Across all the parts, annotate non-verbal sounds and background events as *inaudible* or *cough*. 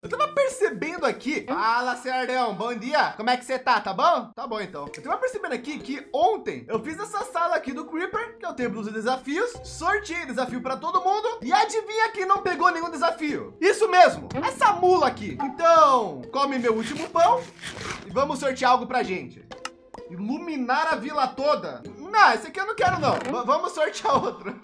Eu tava percebendo aqui. Fala, Cerdão, bom dia. Como é que você tá? Tá bom? Tá bom, então. Eu tava percebendo aqui que ontem eu fiz essa sala aqui do Creeper, que é o templo dos desafios. Sorteei desafio para todo mundo. E adivinha quem não pegou nenhum desafio? Isso mesmo, essa mula aqui. Então, come meu último pão e vamos sortear algo pra gente. Iluminar a vila toda. Não, esse aqui eu não quero não. V vamos sortear *laughs* outro.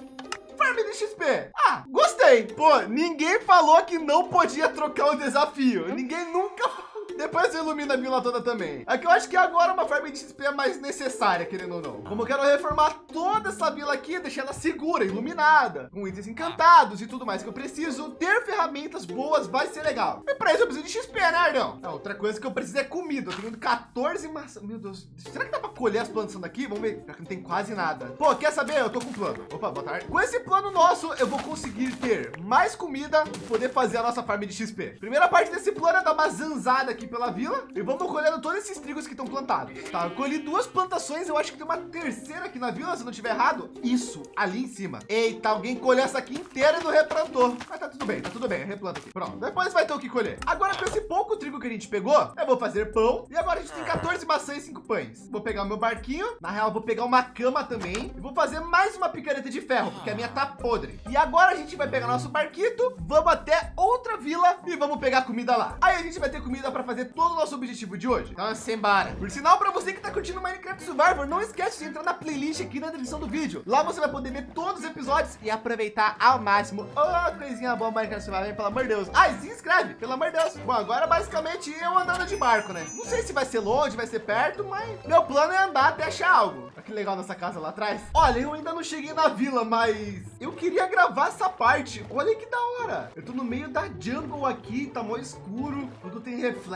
Farm de XP. Ah, gostei. Pô, ninguém falou que não podia trocar o desafio. Ninguém nunca falou. Depois eu ilumino a vila toda também. É que eu acho que agora uma farm de XP é mais necessária, querendo ou não. Como eu quero reformar toda essa vila aqui, deixar ela segura, iluminada, com itens encantados e tudo mais que eu preciso, ter ferramentas boas vai ser legal. E para isso eu preciso de XP, né, Ardão? Outra coisa que eu preciso é comida. Eu tenho 14 maçãs. Meu Deus, será que dá para colher as plantas daqui? Vamos ver. Não tem quase nada. Pô, quer saber? Eu tô com um plano. Opa, boa tarde. Com esse plano nosso, eu vou conseguir ter mais comida e poder fazer a nossa farm de XP. Primeira parte desse plano é dar uma zanzada aqui pela vila e vamos colhendo todos esses trigos que estão plantados. Tá, eu colhi duas plantações, eu acho que tem uma terceira aqui na vila, se eu não tiver errado. Isso, ali em cima. Eita, alguém colheu essa aqui inteira e não replantou. Mas tá tudo bem, tá tudo bem, replanta aqui. Pronto, depois vai ter o que colher. Agora com esse pouco trigo que a gente pegou, eu vou fazer pão. E agora a gente tem 14 maçãs e 5 pães. Vou pegar o meu barquinho, na real vou pegar uma cama também. E vou fazer mais uma picareta de ferro, porque a minha tá podre. E agora a gente vai pegar nosso barquito, vamos até outra vila e vamos pegar comida lá. Aí a gente vai ter comida para fazer todo o nosso objetivo de hoje. Então, sembara. Por sinal, para você que tá curtindo Minecraft Survivor, não esquece de entrar na playlist aqui na descrição do vídeo. Lá você vai poder ver todos os episódios e aproveitar ao máximo. Oh, coisinha boa Minecraft Survivor, pelo amor de Deus. Ah, se inscreve, pelo amor de Deus. Bom, agora basicamente eu andando de barco, né? Não sei se vai ser longe, vai ser perto, mas meu plano é andar até achar algo. Olha que legal nessa casa lá atrás. Olha, eu ainda não cheguei na vila, mas eu queria gravar essa parte. Olha que da hora. Eu tô no meio da jungle aqui, tá mó escuro, tudo tem reflexo.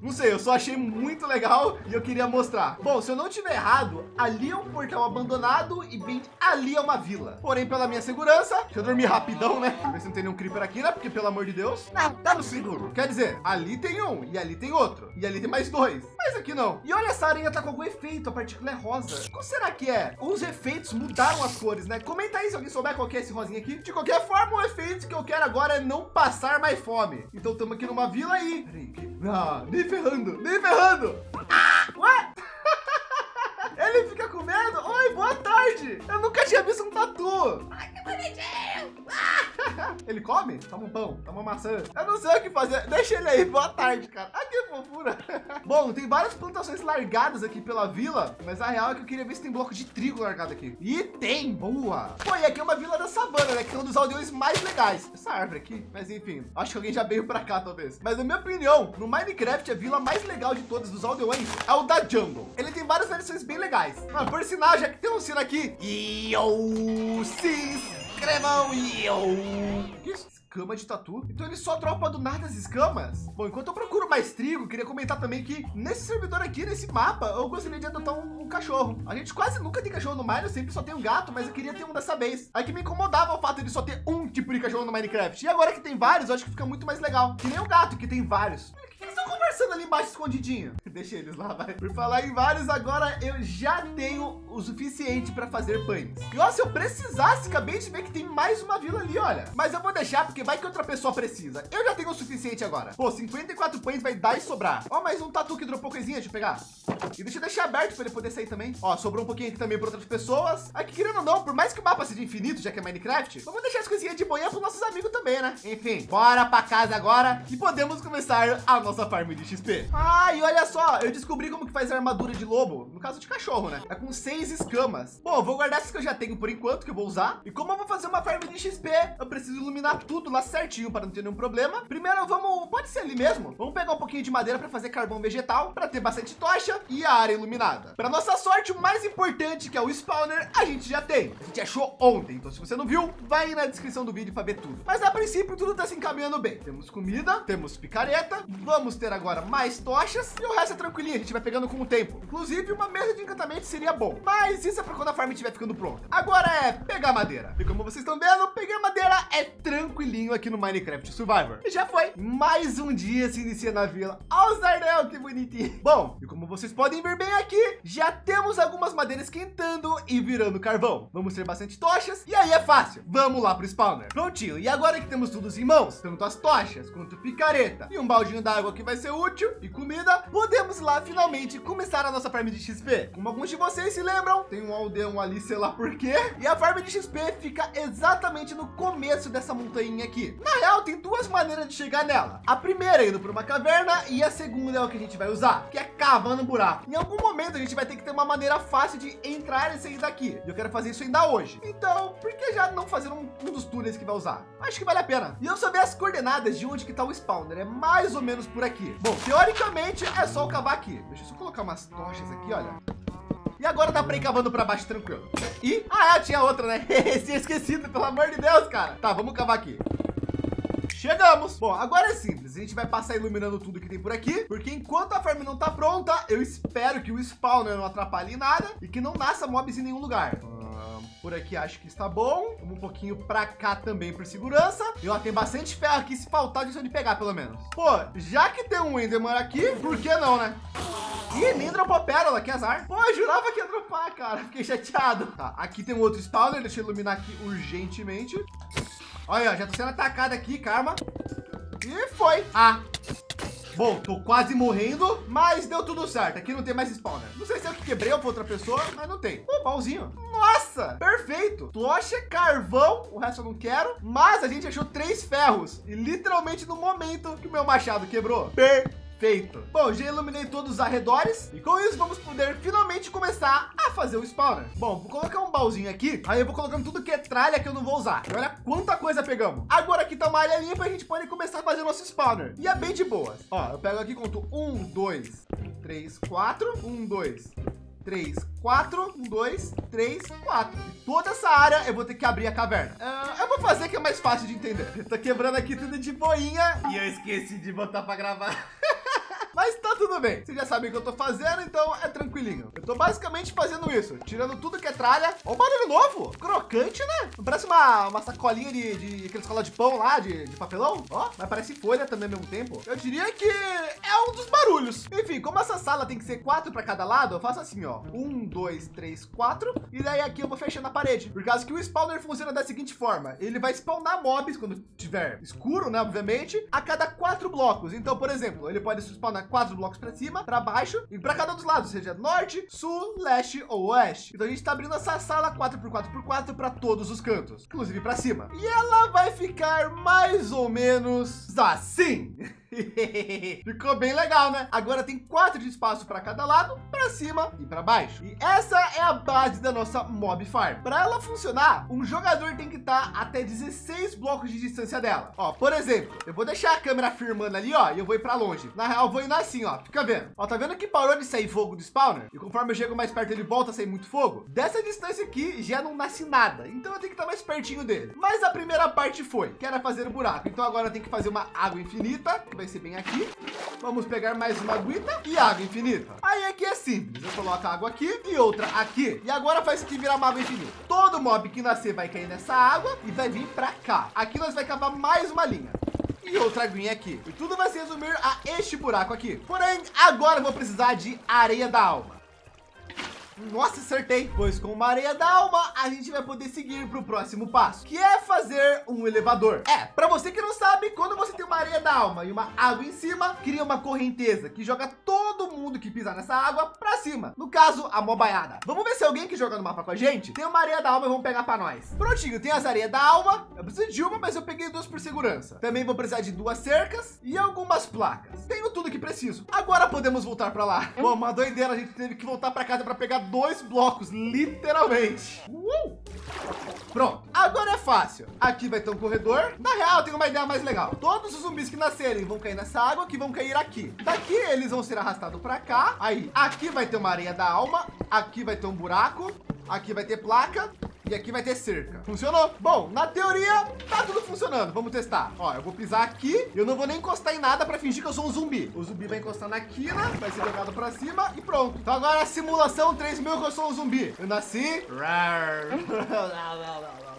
Não sei, eu só achei muito legal e eu queria mostrar. Bom, se eu não tiver errado, ali é um portal abandonado e bem ali é uma vila. Porém, pela minha segurança, deixa eu dormir rapidão, né? Ver se não tem nenhum creeper aqui, né? Porque pelo amor de Deus, não, tá no seguro. Quer dizer, ali tem um e ali tem outro e ali tem mais dois, mas aqui não. E olha, essa aranha tá com algum efeito, a partícula é rosa. Qual será que é? Os efeitos mudaram as cores, né? Comenta aí se alguém souber qual é esse rosinha aqui. De qualquer forma, o efeito que eu quero agora é não passar mais fome. Então estamos aqui numa vila aí. Peraí, que... Ah, nem ferrando, nem ferrando. Ah, ué? *laughs* Ele fica com medo? Oi, boa tarde. Eu nunca tinha visto um tatu. Ai, que bonitinho. Ele come? Toma um pão, toma uma maçã. Eu não sei o que fazer. Deixa ele aí. Boa tarde, cara. Ah, que fofura. *laughs* Bom, tem várias plantações largadas aqui pela vila, mas a real é que eu queria ver se tem bloco de trigo largado aqui. E tem, boa. Pô, e aqui é uma vila da savana, né? Que é um dos aldeões mais legais. Essa árvore aqui, mas enfim, acho que alguém já veio para cá, talvez. Mas na minha opinião, no Minecraft, a vila mais legal de todas dos aldeões é o da Jungle. Ele tem várias versões bem legais. Mano, por sinal, já que tem um sino aqui, e eu se inscrevam e eu... Isso? escama de tatu. Então ele só dropa do nada as escamas. Bom, enquanto eu procuro mais trigo, queria comentar também que nesse servidor aqui, nesse mapa, eu gostaria de adotar um, um cachorro. A gente quase nunca tem cachorro no eu sempre só tenho um gato, mas eu queria ter um dessa vez. Aí que me incomodava o fato de só ter um tipo de cachorro no Minecraft. E agora que tem vários, eu acho que fica muito mais legal. Que nem o gato, que tem vários. O que eles estão conversando ali embaixo escondidinho? Deixa eles lá, vai. Por falar em vários, agora eu já tenho o suficiente para fazer pães. E ó, se eu precisasse, acabei de ver que tem mais uma vila ali, olha. Mas eu vou deixar porque vai que outra pessoa precisa. Eu já tenho o suficiente agora. Pô, 54 pães vai dar e sobrar. Ó, mais um tatu que dropou coisinha, deixa eu pegar. E deixa eu deixar aberto para ele poder sair também. Ó, sobrou um pouquinho aqui também para outras pessoas. Aqui, querendo ou não, por mais que o mapa seja infinito, já que é Minecraft, vamos deixar as coisinhas de manhã para nossos amigos também, né? Enfim, bora para casa agora e podemos começar a nossa farm de XP. E olha só, eu descobri como que faz a armadura de lobo, no caso de cachorro, né? É com seis escamas. Bom, vou guardar essas que eu já tenho por enquanto, que eu vou usar. E como eu vou fazer uma farm de XP, eu preciso iluminar tudo lá certinho para não ter nenhum problema. Primeiro, vamos, pode ser ali mesmo. Vamos pegar um pouquinho de madeira para fazer carvão vegetal, para ter bastante tocha e a área iluminada. Para nossa sorte, o mais importante, que é o spawner, a gente já tem. A gente achou ontem, então se você não viu, vai aí na descrição do vídeo para ver tudo. Mas a princípio, tudo está se encaminhando bem. Temos comida, temos picareta, vamos ter agora mais tochas e o resto tranquilinha, a gente vai pegando com o tempo. Inclusive, uma mesa de encantamento seria bom. Mas isso é para quando a farm estiver ficando pronta. Agora é pegar madeira. E como vocês estão vendo, pegar madeira é tranquilinho aqui no Minecraft Survivor. E já foi. Mais um dia se inicia na vila. Olha o Zardel, que bonitinho. *laughs* Bom, e como vocês podem ver bem aqui, já temos algumas madeiras esquentando e virando carvão. Vamos ter bastante tochas. E aí é fácil. Vamos lá pro spawner. Prontinho. E agora que temos tudo em mãos, tanto as tochas quanto picareta e um baldinho d'água que vai ser útil e comida, podemos lá finalmente começar a nossa farm de XP. Como alguns de vocês se lembram, tem um aldeão ali, sei lá por quê. E a farm de XP fica exatamente no começo dessa montanha aqui. Na real, tem duas maneiras de chegar nela. A primeira é indo por uma caverna e a segunda é o que a gente vai usar, que é cavando buraco. Em algum momento a gente vai ter que ter uma maneira fácil de entrar e sair daqui. E eu quero fazer isso ainda hoje. Então, por que já não fazer um, um dos túneis que vai usar? Acho que vale a pena. E eu saber as coordenadas de onde que tá o spawner. É mais ou menos por aqui. Bom, teoricamente é só cavar aqui. Deixa eu só colocar umas tochas aqui, olha. E agora dá para ir cavando para baixo tranquilo. E, ah, é, tinha outra, né? *laughs* Tinha esquecido, pelo amor de Deus, cara. Tá, vamos cavar aqui. Chegamos. Bom, agora é simples. A gente vai passar iluminando tudo que tem por aqui, porque enquanto a farm não tá pronta, eu espero que o spawner não atrapalhe nada e que não nasça mobs em nenhum lugar. Por aqui acho que está bom. Vamos um pouquinho para cá também por segurança. E ó, tem bastante ferro aqui. Se faltar, deixa de pegar pelo menos. Pô, já que tem um Enderman aqui, por que não, né? Ih, nem dropou pérola, que azar. Pô, eu jurava que ia dropar, cara. Fiquei chateado. Tá, aqui tem um outro spawner. Deixa eu iluminar aqui urgentemente. Olha, já tô sendo atacado aqui, karma. E foi. Ah, Bom, tô quase morrendo, mas deu tudo certo. Aqui não tem mais spawner. Não sei se eu que quebrei ou foi outra pessoa, mas não tem. Um pauzinho. Nossa, perfeito. Tocha, carvão, o resto eu não quero. Mas a gente achou três ferros. E literalmente no momento que o meu machado quebrou. Perfeito feito. Bom, já iluminei todos os arredores e com isso vamos poder finalmente começar a fazer o spawner. Bom, vou colocar um baúzinho aqui, aí eu vou colocando tudo que é tralha que eu não vou usar. E olha quanta coisa pegamos. Agora aqui tá uma área limpa, a gente pode começar a fazer o nosso spawner. E é bem de boas. Ó, eu pego aqui, conto um, dois, três, quatro, um, dois, 3, 4, 1, 2, 3, 4. E toda essa área eu vou ter que abrir a caverna. Uh, eu vou fazer que é mais fácil de entender. Eu *laughs* tô quebrando aqui tudo de boinha e eu esqueci de botar para gravar. *laughs* Mas tá tudo bem. Vocês já sabem o que eu tô fazendo, então é tranquilinho. Eu tô basicamente fazendo isso, tirando tudo que é tralha. Ó, um barulho novo. Crocante, né? Parece uma, uma sacolinha de, de aquele escola de pão lá, de, de papelão. Ó, mas parece folha também ao mesmo tempo. Eu diria que é um dos barulhos. Enfim, como essa sala tem que ser quatro para cada lado, eu faço assim, ó. Um, dois, três, quatro. E daí aqui eu vou fechando a parede. Por causa que o spawner funciona da seguinte forma. Ele vai spawnar mobs quando tiver escuro, né? Obviamente, a cada quatro blocos. Então, por exemplo, ele pode spawnar quatro blocos para cima, para baixo e para cada um dos lados, seja norte, sul, leste ou oeste. Então a gente está abrindo essa sala 4x4x4 para todos os cantos, inclusive para cima. E ela vai ficar mais ou menos assim. *laughs* *laughs* Ficou bem legal, né? Agora tem quatro de espaço para cada lado, para cima e para baixo. E essa é a base da nossa mob farm. Para ela funcionar, um jogador tem que estar tá até 16 blocos de distância dela. Ó, por exemplo, eu vou deixar a câmera firmando ali, ó, e eu vou ir para longe. Na real, eu vou indo assim, ó. Fica vendo? Ó, tá vendo que parou de sair fogo do spawner? E conforme eu chego mais perto, ele volta a sair muito fogo. Dessa distância aqui já não nasce nada. Então eu tenho que estar mais pertinho dele. Mas a primeira parte foi, que era fazer o buraco. Então agora eu tenho que fazer uma água infinita, que vai ser bem aqui. Vamos pegar mais uma aguita e água infinita. Aí aqui é simples. Eu coloco água aqui e outra aqui. E agora faz aqui virar uma água infinita. Todo mob que nascer vai cair nessa água e vai vir para cá. Aqui nós vai cavar mais uma linha e outra aguinha aqui. E tudo vai se resumir a este buraco aqui. Porém, agora eu vou precisar de areia da alma. Nossa, acertei. Pois com uma areia da alma, a gente vai poder seguir para o próximo passo, que é fazer um elevador. É, para você que não sabe, quando você tem uma areia da alma e uma água em cima, cria uma correnteza que joga todo mundo que pisar nessa água para cima. No caso, a mobaiada. Vamos ver se alguém que joga no mapa com a gente tem uma areia da alma e vamos pegar para nós. Prontinho, tem as areias da alma. Eu preciso de uma, mas eu peguei duas por segurança. Também vou precisar de duas cercas e algumas placas. Tenho tudo que preciso. Agora podemos voltar para lá. Bom, uma doideira, a gente teve que voltar para casa para pegar dois blocos, literalmente. Uh! Pronto, agora é fácil. Aqui vai ter um corredor. Na real, tem uma ideia mais legal. Todos os zumbis que nascerem vão cair nessa água, que vão cair aqui. Daqui eles vão ser arrastados para cá. Aí, aqui vai ter uma areia da alma. Aqui vai ter um buraco. Aqui vai ter placa. E aqui vai ter cerca. Funcionou? Bom, na teoria, tá tudo funcionando. Vamos testar. Ó, eu vou pisar aqui. Eu não vou nem encostar em nada para fingir que eu sou um zumbi. O zumbi vai encostar na quina, vai ser jogado para cima e pronto. Então agora a simulação 3 mil que eu sou um zumbi. Eu nasci.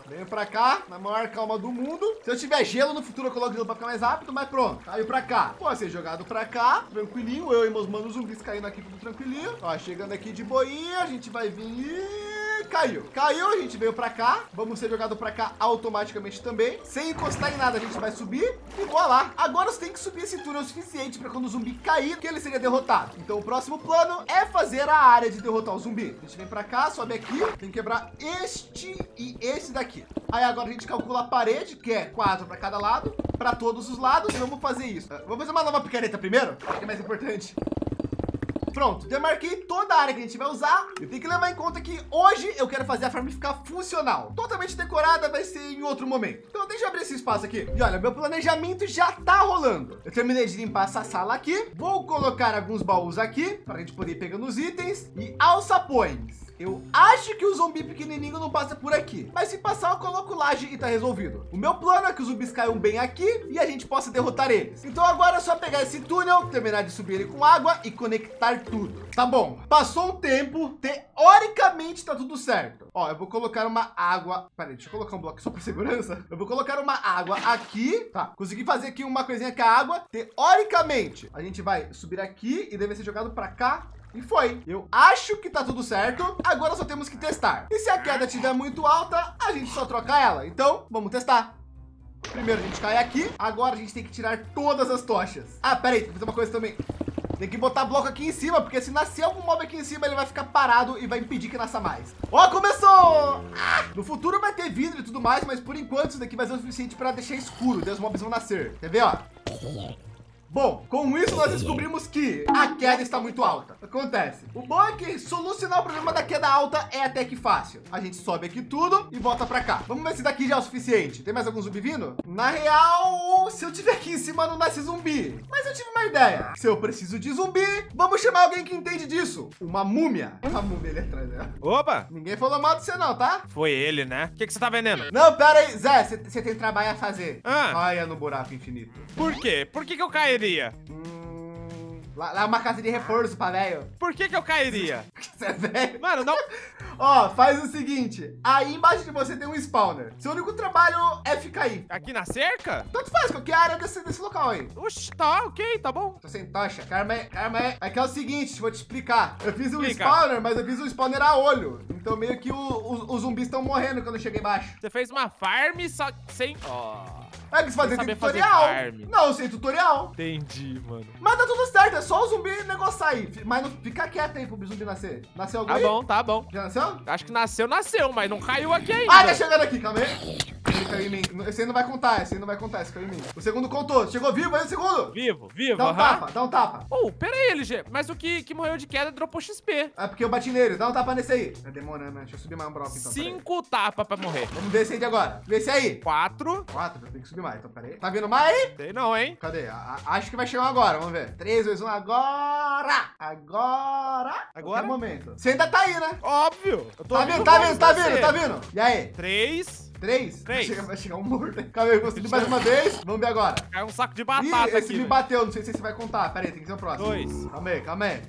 Venho pra cá, na maior calma do mundo. Se eu tiver gelo no futuro, eu coloco gelo pra ficar mais rápido, mas pronto. Caiu pra cá. Pode ser jogado pra cá, tranquilinho. Eu e meus manos zumbis caindo aqui tudo tranquilinho. Ó, chegando aqui de boinha, a gente vai vir caiu. Caiu, a gente veio para cá. Vamos ser jogado para cá automaticamente também. Sem encostar em nada, a gente vai subir e voar lá. Agora você tem que subir esse túnel o suficiente para quando o zumbi cair, que ele seria derrotado. Então o próximo plano é fazer a área de derrotar o zumbi. A gente vem para cá, sobe aqui, tem que quebrar este e esse daqui. Aí agora a gente calcula a parede, que é quatro para cada lado, para todos os lados. E vamos fazer isso. Vamos fazer uma nova picareta primeiro, acho que é mais importante. Pronto, demarquei toda a área que a gente vai usar. Eu tenho que levar em conta que hoje eu quero fazer a farm ficar funcional. Totalmente decorada vai ser em outro momento. Então deixa eu abrir esse espaço aqui. E olha, meu planejamento já tá rolando. Eu terminei de limpar essa sala aqui. Vou colocar alguns baús aqui para a gente poder ir pegando os itens e alçapões. Eu acho que o zumbi pequenininho não passa por aqui, mas se passar eu coloco laje e tá resolvido. O meu plano é que os zumbis caiam bem aqui e a gente possa derrotar eles. Então agora é só pegar esse túnel, terminar de subir ele com água e conectar tudo. Tá bom, passou um tempo, teoricamente tá tudo certo. Ó, eu vou colocar uma água, peraí, deixa eu colocar um bloco só por segurança. Eu vou colocar uma água aqui, tá? Consegui fazer aqui uma coisinha com a água. Teoricamente, a gente vai subir aqui e deve ser jogado para cá e foi. Eu acho que tá tudo certo. Agora só temos que testar. E se a queda estiver muito alta, a gente só troca ela. Então, vamos testar. Primeiro a gente cai aqui. Agora a gente tem que tirar todas as tochas. Ah, peraí, tem que fazer uma coisa também. Tem que botar bloco aqui em cima, porque se nascer algum mob aqui em cima, ele vai ficar parado e vai impedir que nasça mais. Ó, oh, começou! Ah! No futuro vai ter vidro e tudo mais, mas por enquanto isso daqui vai ser o suficiente para deixar escuro. Daí os mobs vão nascer. Quer ver, ó? Bom, com isso nós descobrimos que a queda está muito alta. Acontece. O bom é que solucionar o problema da queda alta é até que fácil. A gente sobe aqui tudo e volta para cá. Vamos ver se daqui já é o suficiente. Tem mais algum zumbi vindo? Na real, se eu tiver aqui em cima não nasce zumbi. Mas eu tive uma ideia. Se eu preciso de zumbi, vamos chamar alguém que entende disso. Uma múmia. Uma múmia ali atrás, né? Opa! Ninguém falou mal de você não, tá? Foi ele, né? O que, que você tá vendendo? Não, pera aí. Zé, você tem trabalho a fazer. Ah. Caia no buraco infinito. Por quê? Por que, que eu cairia? Cairia? Hum, lá, lá é uma casa de reforço pra velho. Por que que eu cairia? *laughs* Porque você é velho. Mano, não... *laughs* Ó, faz o seguinte. Aí embaixo de você tem um spawner. Seu único trabalho é ficar aí. Aqui na cerca? Tanto faz, qualquer área desse, desse local aí. Oxi, tá, ok, tá bom. Tô sem tocha. Calma aí, calma aí. Aqui é o seguinte, vou te explicar. Eu fiz um Explica. spawner, mas eu fiz um spawner a olho. Então meio que os zumbis estão morrendo quando eu chego embaixo. Você fez uma farm só sem... Ó... Oh. É que você fazer tutorial. Não, sem tutorial. Entendi, mano. Mas tá tudo certo, é só o zumbi negociar aí. Mas não fica quieto aí pro zumbi nascer. Nasceu algum Tá aí? bom, tá bom. Já nasceu? Acho que nasceu, nasceu, mas não caiu aqui ainda. Ah, tá chegando aqui, calma aí. Ele caiu em mim. Esse aí não vai contar, esse aí não vai contar, esse caiu em mim. O segundo contou. Chegou vivo aí o segundo? Vivo, vivo. Dá um tapa, dá um tapa. Oh, pera aí, LG. Mas o que, que morreu de queda dropou XP. É porque eu bati nele. Dá um tapa nesse aí. Tá demorando, né? Deixa eu subir mais um bloco então. Cinco tapas pra morrer. Vamos ver esse aí de agora. Vê esse aí. Quatro. Quatro, tem que subir mais. Então, pera aí. Tá vindo mais aí? Tem não, hein? Cadê? A, acho que vai chegar agora. Vamos ver. Três, dois, um, agora! Agora! Agora? É momento. Você ainda tá aí, né? Óbvio. tá vindo, tá vindo, tá vindo, tá vindo. E aí? Três. Três? Três. Vai chegar, vai chegar um morto. Calma aí, eu consegui mais uma vez. Vamos ver agora. Caiu um saco de batata Ih, esse aqui, me bateu, não sei se você vai contar. Pera aí, tem que ser o próximo. Dois. Calma aí, calma aí.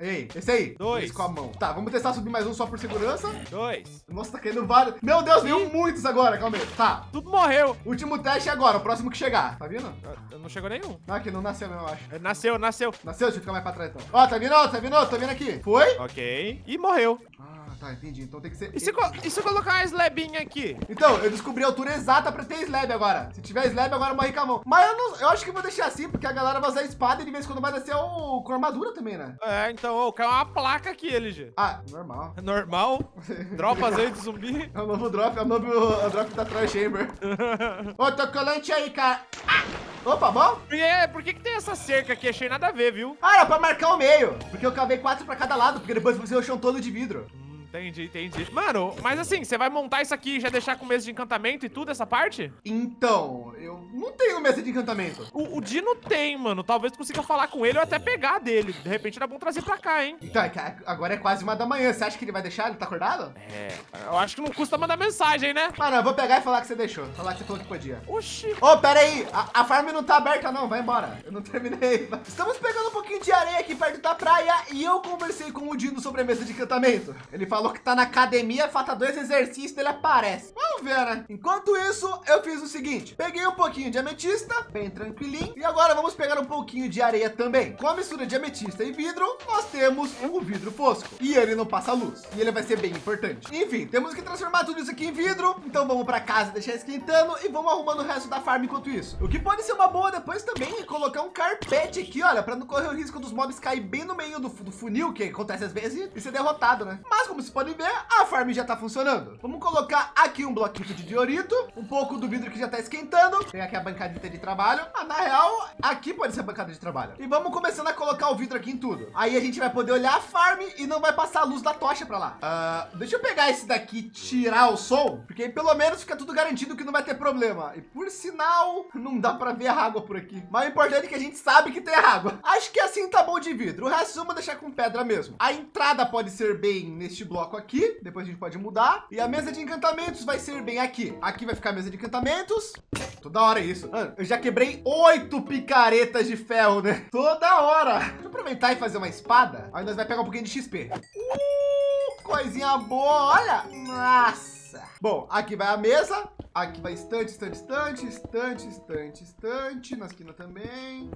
Ei, esse aí. Dois. Esse com a mão. Tá, vamos testar subir mais um só por segurança. Dois. Nossa, tá caindo vários. Meu Deus, veio muitos agora. Calma aí. Tá. Tudo morreu. Último teste agora, o próximo que chegar. Tá vindo? Não chegou nenhum. Não, aqui não nasceu, eu acho. Nasceu, nasceu. Nasceu? Deixa eu ficar mais pra trás então. Ó, tá vindo, tá vindo, tá vindo aqui. Foi? Ok. E morreu. Ah tá, entendi. Então tem que ser... E se, e se colocar uma slabinha aqui? Então, eu descobri a altura exata pra ter slab agora. Se tiver slab, agora morre com a mão. Mas eu, não, eu acho que vou deixar assim, porque a galera vai usar espada e de vez em quando vai descer o, com armadura também, né? É, então, oh, caiu uma placa aqui, LG. Ah, normal. É normal? *laughs* Drop azeite zumbi? É o novo drop, é o novo o drop da Troy Chamber. *laughs* Ô, tô colante aí, cara. Ah! Opa, bom? É, por que, que tem essa cerca aqui? Achei nada a ver, viu? Ah, era pra marcar o meio. Porque eu cavei quatro pra cada lado, porque depois você o chão todo de vidro. Entendi, entendi. Mano, mas assim, você vai montar isso aqui e já deixar com mesa de encantamento e tudo, essa parte? Então, eu não tenho mesa de encantamento. O, o Dino tem, mano. Talvez consiga falar com ele ou até pegar dele. De repente era bom trazer pra cá, hein? Então, é agora é quase uma da manhã. Você acha que ele vai deixar? Ele tá acordado? É, eu acho que não custa mandar mensagem, né? Mano, eu vou pegar e falar que você deixou. Falar que você falou que podia. Oxi. Ô, oh, pera aí. A, a farm não tá aberta, não. Vai embora. Eu não terminei. *laughs* Estamos pegando um pouquinho de areia aqui perto da praia e eu conversei com o Dino sobre a mesa de encantamento. Ele falou que tá na academia, falta dois exercícios, ele aparece. Ver, né? Enquanto isso, eu fiz o seguinte. Peguei um pouquinho de ametista, bem tranquilinho. E agora vamos pegar um pouquinho de areia também. Com a mistura de ametista e vidro, nós temos um vidro fosco. E ele não passa luz. E ele vai ser bem importante. Enfim, temos que transformar tudo isso aqui em vidro. Então vamos para casa, deixar esquentando e vamos arrumando o resto da farm enquanto isso. O que pode ser uma boa depois também é colocar um carpete aqui, olha, para não correr o risco dos mobs cair bem no meio do, do funil, que acontece às vezes, e ser derrotado, né? Mas como vocês podem ver, a farm já tá funcionando. Vamos colocar aqui um bloquinho de diorito, um pouco do vidro que já tá esquentando. Tem aqui a bancadita de trabalho. Ah, na real, aqui pode ser a bancada de trabalho. E vamos começando a colocar o vidro aqui em tudo. Aí a gente vai poder olhar a farm e não vai passar a luz da tocha para lá. Uh, deixa eu pegar esse daqui tirar o som, porque aí pelo menos fica tudo garantido que não vai ter problema. E por sinal, não dá para ver a água por aqui. Mas o importante é que a gente sabe que tem água. Acho que assim tá bom de vidro. O resto vamos deixar com pedra mesmo. A entrada pode ser bem neste bloco aqui. Depois a gente pode mudar. E a mesa de encantamentos vai ser bem aqui. Aqui vai ficar a mesa de encantamentos. Toda hora é isso. Mano, eu já quebrei oito picaretas de ferro, né? Toda hora. Deixa eu aproveitar e fazer uma espada. Aí nós vai pegar um pouquinho de XP. Uh, coisinha boa, olha. Nossa. Bom, aqui vai a mesa. Aqui vai estante, estante, estante, estante, estante, estante. Na esquina também.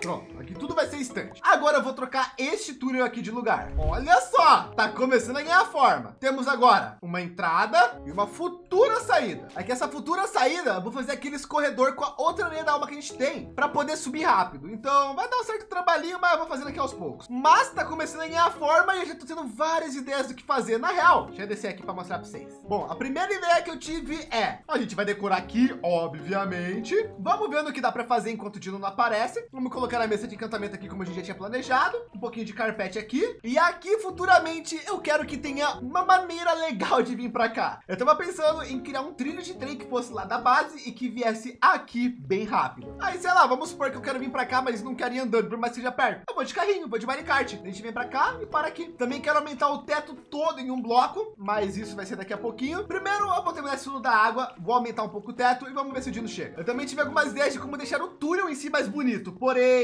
Pronto, aqui tudo vai ser estante. Agora eu vou trocar este túnel aqui de lugar. Olha só, tá começando a ganhar forma. Temos agora uma entrada e uma futura saída. Aqui essa futura saída, eu vou fazer aquele escorredor com a outra linha da alma que a gente tem para poder subir rápido. Então vai dar um certo trabalhinho, mas eu vou fazendo aqui aos poucos. Mas tá começando a ganhar forma e eu já tô tendo várias ideias do que fazer. Na real, deixa eu descer aqui para mostrar para vocês. Bom, a primeira ideia que eu tive é, a gente vai decorar aqui, obviamente. Vamos vendo o que dá para fazer enquanto o Dino não aparece. Vamos colocar colocar a mesa de encantamento aqui como a gente já tinha planejado. Um pouquinho de carpete aqui. E aqui, futuramente, eu quero que tenha uma maneira legal de vir para cá. Eu tava pensando em criar um trilho de trem que fosse lá da base e que viesse aqui bem rápido. Aí, sei lá, vamos supor que eu quero vir para cá, mas não querem ir andando, por mais que seja perto. Eu vou de carrinho, vou de minecart. A gente vem para cá e para aqui. Também quero aumentar o teto todo em um bloco, mas isso vai ser daqui a pouquinho. Primeiro, eu vou terminar esse da água, vou aumentar um pouco o teto e vamos ver se o Dino chega. Eu também tive algumas ideias de como deixar o túnel em si mais bonito, porém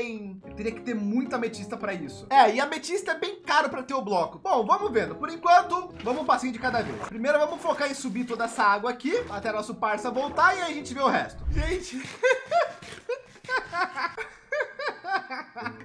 teria que ter muita ametista para isso. É, e ametista é bem caro para ter o bloco. Bom, vamos vendo. Por enquanto, vamos um passinho de cada vez. Primeiro vamos focar em subir toda essa água aqui, até nosso parça voltar e aí a gente vê o resto. Gente... *laughs*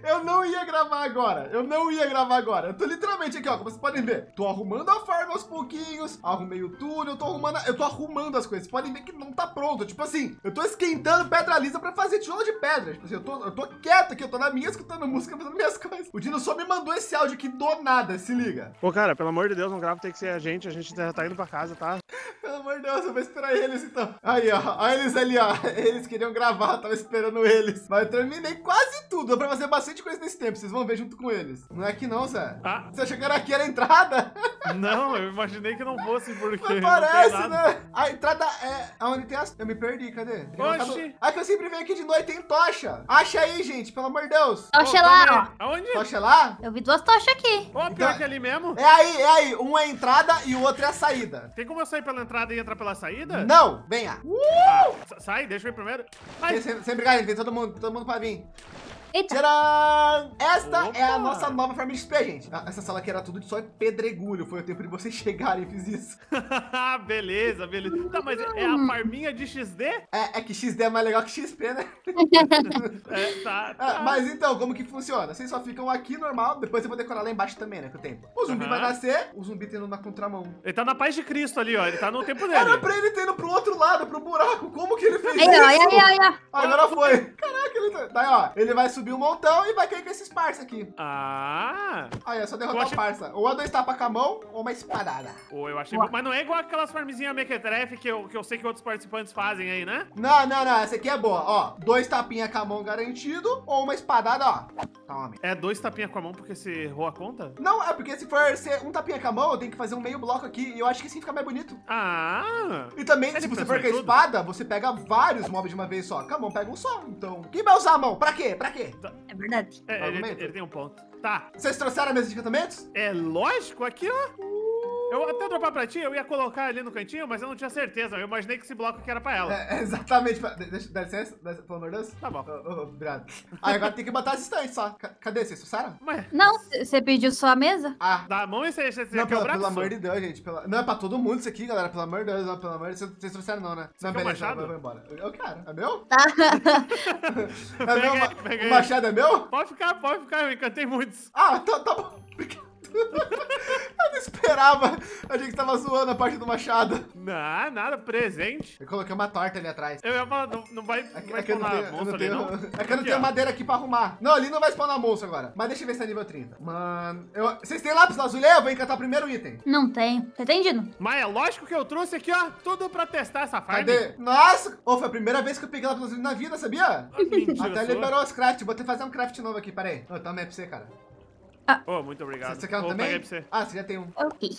Eu não ia gravar agora. Eu não ia gravar agora. Eu tô literalmente aqui, ó. Como vocês podem ver. Tô arrumando a farm aos pouquinhos. Arrumei o túnel. Eu tô arrumando. Eu tô arrumando as coisas. Vocês podem ver que não tá pronto. Tipo assim, eu tô esquentando pedra lisa pra fazer tijolo de pedra. Tipo assim, eu tô, eu tô quieto aqui. Eu tô na minha escutando música, fazendo minhas *laughs* coisas. O Dino só me mandou esse áudio aqui do nada. Se liga. Pô, cara, pelo amor de Deus, não grava, tem que ser a gente. A gente já tá indo pra casa, tá? Pelo amor de Deus, eu vou esperar eles então. Aí, ó. Olha eles ali, ó. *laughs* Eles queriam gravar. Tava esperando eles. Mas eu terminei quase tudo. Deu pra fazer bastante coisa nesse tempo. Vocês vão ver junto com eles. Não é aqui não, Zé. Ah. Você achou que era aqui era a entrada? *laughs* Não, eu imaginei que não fosse, porque. Mas parece, né? A entrada é aonde tem as. Eu me perdi, cadê? Oxi. Ah, que eu sempre venho aqui de noite, tem tocha. Acha aí, gente, pelo amor de Deus. Tocha oh, lá, ó. Aonde? Tocha lá? Eu vi duas tochas aqui. Ó, oh, pior então, que é ali mesmo. É aí, é aí. Um é a entrada e o outro é a saída. Tem como eu sair pela entrada e entrar pela saída? Não, venha. Uh! Ah, sai, deixa eu ir primeiro. Sem, sem, sem brigar, vem todo mundo, todo mundo pra vir. Eita. Tcharam! Esta Opa. é a nossa nova farm de XP, gente. Ah, essa sala aqui era tudo de só pedregulho. Foi o tempo de vocês *laughs* chegarem e fiz isso. *laughs* beleza, beleza. Tá, mas é a farminha de XD? É, é que XD é mais legal que XP, né? *laughs* é, tá, tá. É, mas então, como que funciona? Vocês só ficam aqui normal, depois eu vou decorar lá embaixo também, né, com o tempo. O zumbi uhum. vai nascer, o zumbi tendo na contramão. Ele tá na paz de Cristo ali, ó. Ele tá no tempo dele. Era pra ele ter indo pro outro lado, pro buraco. Como que ele fez isso? Agora foi. Ele. Daí, ó, ele vai subir um montão e vai cair com esses parça aqui. Ah! Aí, é só derrotar o parça. Ou a dois tapa com a mão, ou uma espadada. Ou eu achei... Mas não é igual aquelas farmzinhas mequetrefe que eu, que eu sei que outros participantes fazem aí, né? Não, não, não. Essa aqui é boa. Ó, dois tapinhas com a mão garantido, ou uma espadada, ó. Homem. É dois tapinhas com a mão porque você errou a conta? Não, é porque se for ser um tapinha com a mão, eu tenho que fazer um meio bloco aqui. E eu acho que assim fica mais bonito. Ah! E também, se você for com a espada, você pega vários mobs de uma vez só. Com a mão pega um só. Então, quem vai usar a mão? Pra quê? Pra quê? É verdade. É, ele, ele tem um ponto. Tá. Vocês trouxeram a mesa de encantamentos? É lógico, aqui, ó. Eu até dropar pra ti, eu ia colocar ali no cantinho, mas eu não tinha certeza. Eu imaginei que esse bloco aqui era pra ela. É, exatamente. pra- de- Deixa, dá licença, dá, pelo amor de Deus. Tá bom. Ô, ô, obrigado. Aí agora tem que botar as estantes só. Ca- Cadê? Vocês trouxeram? Mas Não, você pediu só a mesa? Ah, dá a mão e você, você Não, quer o pelo, braço? pelo amor de Deus, gente. pela- Não é pra todo mundo isso aqui, galera. Pelo amor de Deus, não, pelo amor de Deus. Vocês trouxeram não, né? não, quer o beleza, machado? eu vou embora. Eu quero. É meu? Tá. *laughs* É meu? Aí, O machado é meu? Pode ficar, pode ficar, eu encantei muitos. Ah, tá, tá bom. Obrigado. *laughs* Eu não esperava. A gente tava zoando a parte do machado. Não, nada, presente. Eu coloquei uma torta ali atrás. Eu ia falar, não, não vai, não É vai é que eu não spawnar tenho, eu monstro não ali, tenho, não? é que eu não tenho madeira aqui pra arrumar. Não, ali não vai spawnar monstro agora. Mas deixa eu ver se é nível 30. Mano, eu- vocês têm lápis lazulé? Eu vou encantar o primeiro item. Não tem. Tem, Dino? Mas é lógico que eu trouxe aqui, ó, tudo pra testar essa farm. Cadê? Nossa! Ô, foi a primeira vez que eu peguei lápis lazulé na vida, sabia? Ah, Mentira Até sua. liberou os craft. Vou ter que fazer um craft novo aqui, peraí. Ô, também é pra você, cara. Ô, muito obrigado. Você quer um Vou também? pegar pra você. Ah, você já tem um. Ok.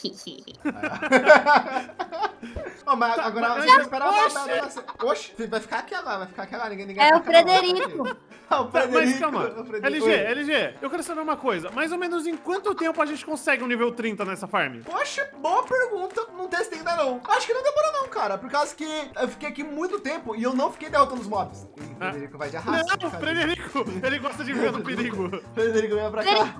Ô, *laughs* mas agora mas- você vai esperar a nascer. Oxe, vai ficar aqui agora, vai ficar aqui agora. Ninguém, ninguém É o Frederico. Ah, *laughs* o Frederico. mas calma, Frederico. LG, Oi. LG, eu quero saber uma coisa. Mais ou menos em quanto tempo a gente consegue um nível 30 nessa farm? Poxa, boa pergunta. Não testei ainda não. Acho que não demora não, cara. Por causa que eu fiquei aqui muito tempo e eu não fiquei derrotando os mobs. O. Frederico vai de arrasto. Não. Frederico, ele gosta de viver no perigo. Frederico, vem pra cá.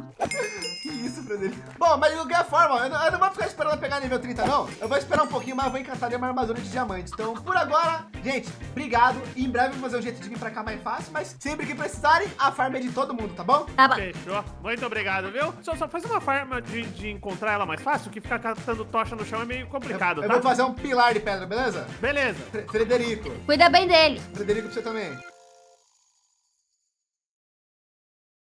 que isso, Frederico? Bom, mas de qualquer forma, eu não, eu não vou ficar esperando pegar nível 30, não. Eu vou esperar um pouquinho, mas eu vou encantar ali uma armadura de diamante. Então, por agora, gente, obrigado. E em breve eu vou fazer um jeito de vir pra cá mais fácil, mas sempre que precisarem, a farm é de todo mundo, tá bom? Tá bom. Fechou. Muito obrigado, viu? Só, só faz uma forma de, de encontrar ela mais fácil, que ficar catando tocha no chão é meio complicado, eu tá? vou fazer um pilar de pedra, beleza? Beleza. Fre- Frederico. Cuida bem dele. Frederico pra você também.